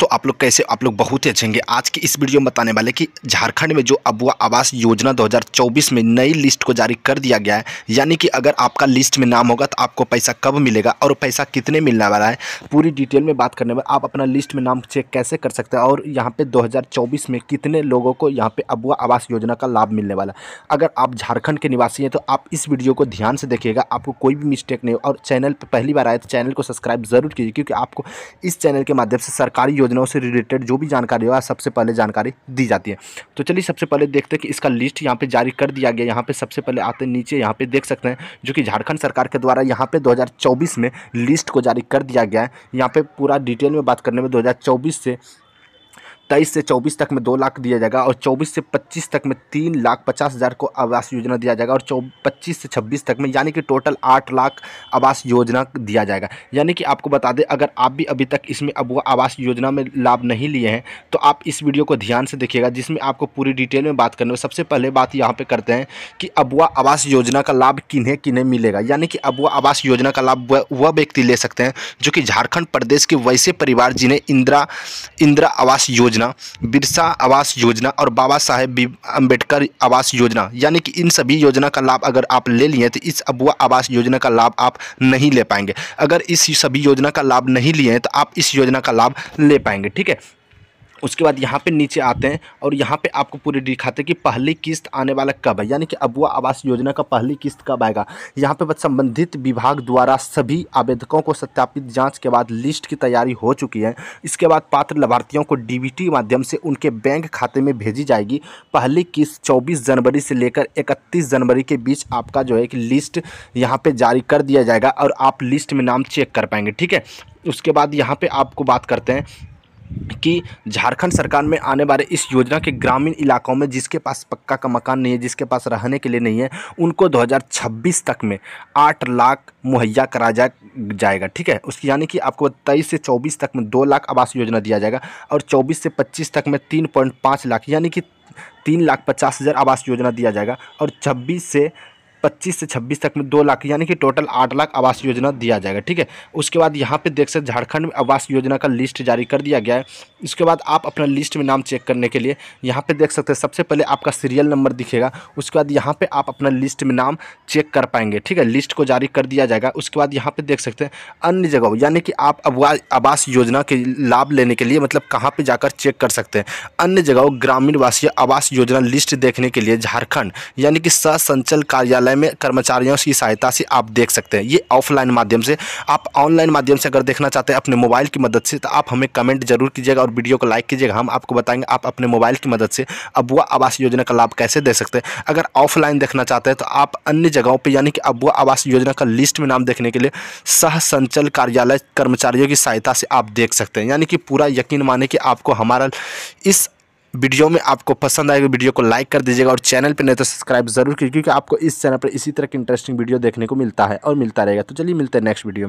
तो आप लोग कैसे, आप लोग बहुत ही अच्छे होंगे। आज की इस वीडियो में बताने वाले कि झारखंड में जो अबुआ आवास योजना 2024 में नई लिस्ट को जारी कर दिया गया है, यानी कि अगर आपका लिस्ट में नाम होगा तो आपको पैसा कब मिलेगा और पैसा कितने मिलने वाला है, पूरी डिटेल में बात करने में आप अपना लिस्ट में नाम चेक कैसे कर सकते हैं और यहाँ पे 2024 में कितने लोगों को यहाँ पे अबुआ आवास योजना का लाभ मिलने वाला है। अगर आप झारखंड के निवासी हैं तो आप इस वीडियो को ध्यान से देखिएगा, आपको कोई भी मिस्टेक नहीं हो और चैनल पर पहली बार आए तो चैनल को सब्सक्राइब ज़रूर कीजिए, क्योंकि आपको इस चैनल के माध्यम से सरकारी योजनाओं से रिलेटेड जो भी जानकारी हो सबसे पहले जानकारी दी जाती है। तो चलिए सबसे पहले देखते हैं कि इसका लिस्ट यहाँ पे जारी कर दिया गया यहाँ पे सबसे पहले आते नीचे यहाँ पे देख सकते हैं, जो कि झारखंड सरकार के द्वारा यहाँ पे 2024 में लिस्ट को जारी कर दिया गया है। यहाँ पे पूरा डिटेल में बात करने में 2024 से तेईस से चौबीस तक में दो लाख दिया जाएगा और चौबीस से पच्चीस तक में तीन लाख पचास हज़ार को आवास योजना दिया जाएगा और चौ पच्चीस से छब्बीस तक में यानी कि टोटल आठ लाख आवास योजना दिया जाएगा। यानी कि आपको बता दें, अगर आप भी अभी तक इसमें अब वो आवास योजना में लाभ नहीं लिए हैं तो आप इस वीडियो को ध्यान से देखिएगा, जिसमें आपको पूरी डिटेल में बात करने सबसे पहले बात यहाँ पर करते हैं कि अबुआ आवास योजना का लाभ किन्हें किन्हें मिलेगा। यानी कि अबुआ आवास योजना का लाभ वह व्यक्ति ले सकते हैं, जो कि झारखंड प्रदेश के वैसे परिवार जिन्हें इंदिरा इंदिरा आवास योजना योजना, बिरसा आवास योजना और बाबा साहेब अंबेडकर आवास योजना। यानी कि इन सभी योजना का लाभ अगर आप ले लिए तो इस अबुआ आवास योजना का लाभ आप नहीं ले पाएँगे। अगर इस सभी योजना का लाभ नहीं लिए हैं तो आप इस योजना का लाभ ले पाएँगे, ठीक है? उसके बाद यहाँ पे नीचे आते हैं और यहाँ पे आपको पूरी दिखाते हैं कि पहली किस्त आने वाला कब है, यानी कि अबुआ आवास योजना का पहली किस्त कब आएगा। यहाँ पे बस संबंधित विभाग द्वारा सभी आवेदकों को सत्यापित जाँच के बाद लिस्ट की तैयारी हो चुकी है। इसके बाद पात्र लाभार्थियों को डीबीटी माध्यम से उनके बैंक खाते में भेजी जाएगी। पहली किस्त चौबीस जनवरी से लेकर इकतीस जनवरी के बीच आपका जो है कि लिस्ट यहाँ पर जारी कर दिया जाएगा और आप लिस्ट में नाम चेक कर पाएँगे, ठीक है? उसके बाद यहाँ पर आपको बात करते हैं कि झारखंड सरकार में आने वाले इस योजना के ग्रामीण इलाकों में जिसके पास पक्का का मकान नहीं है, जिसके पास रहने के लिए नहीं है, उनको 2026 तक में आठ लाख मुहैया करा जा, जाएगा, ठीक है? उसकी यानी कि आपको तेईस से चौबीस तक में दो लाख आवास योजना दिया जाएगा और चौबीस से पच्चीस तक में तीन पॉइंट पाँच लाख, यानी कि तीन लाख पचास हज़ार आवास योजना दिया जाएगा और छब्बीस से पच्चीस से छब्बीस तक में दो लाख, यानी कि टोटल आठ लाख आवास योजना दिया जाएगा, ठीक है? उसके बाद यहाँ पे देख सकते झारखंड में आवास योजना का लिस्ट जारी कर दिया गया है। उसके बाद आप अपना लिस्ट में नाम चेक करने के लिए यहाँ पे देख सकते हैं, सबसे पहले आपका सीरियल नंबर दिखेगा, उसके बाद यहाँ पे आप अपना लिस्ट में नाम चेक कर पाएँगे, ठीक है? लिस्ट को जारी कर दिया जाएगा, उसके बाद यहाँ पे देख सकते हैं, अन्य जगह, यानी कि आप आवास योजना के लाभ लेने के लिए मतलब कहाँ पर जाकर चेक कर सकते हैं। अन्य जगह ग्रामीण वासी आवास योजना लिस्ट देखने के लिए झारखंड, यानी कि ससंचल कार्यालय कार्यालय में कर्मचारियों की सहायता से आप देख सकते हैं। ये ऑफलाइन माध्यम से। आप ऑनलाइन माध्यम से अगर देखना चाहते हैं अपने मोबाइल की मदद से तो आप हमें कमेंट ज़रूर कीजिएगा और वीडियो को लाइक कीजिएगा। हम आपको बताएँगे आप अपने मोबाइल की मदद से अबुआ आवास योजना का लाभ कैसे दे सकते हैं। अगर ऑफलाइन देखना चाहते हैं तो आप अन्य जगहों पर यानी कि अबुआ आवास योजना का लिस्ट में नाम देखने के लिए सह संचल कार्यालय कर्मचारियों की सहायता से आप देख सकते हैं। यानी कि पूरा यकीन माने कि आपको हमारा इस वीडियो में आपको पसंद आएगा, वीडियो को लाइक कर दीजिएगा और चैनल पर नहीं तो सब्सक्राइब ज़रूर कीजिए, क्योंकि आपको इस चैनल पर इसी तरह की इंटरेस्टिंग वीडियो देखने को मिलता है और मिलता रहेगा। तो चलिए मिलते हैं नेक्स्ट वीडियो